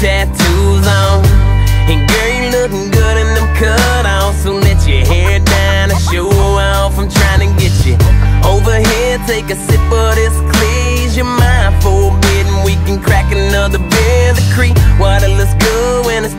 tattoos on. And girl, you looking good in them cutouts So let your hair down and show off. I'm trying to get you over here. Take a sip of this clears your mind Forbidden, we can crack another beer. The creek, water looks good when it's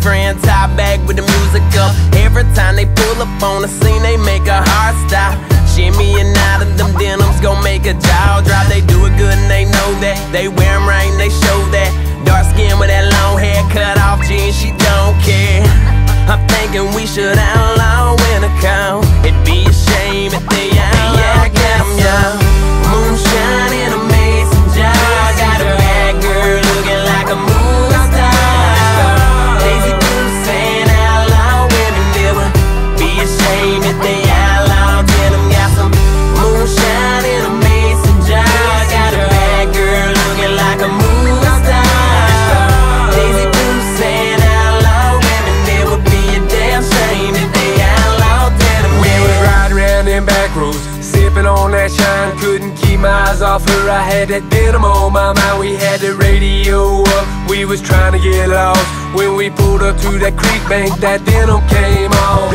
girlfriend. Tie back with the music up. Every time they pull up on the scene, they make a heart stop. Shimmy and out of them denims gon' make a jaw drop. They do it good and they know that. They wear 'em right and they show that. Dark skin with that long hair, cut off jeans, she don't care. I'm thinking we should outlaw Couldn't keep my eyes off her. I had that denim on my mind. We had the radio up. We was trying to get lost. When we pulled up to that creek bank, that denim came on.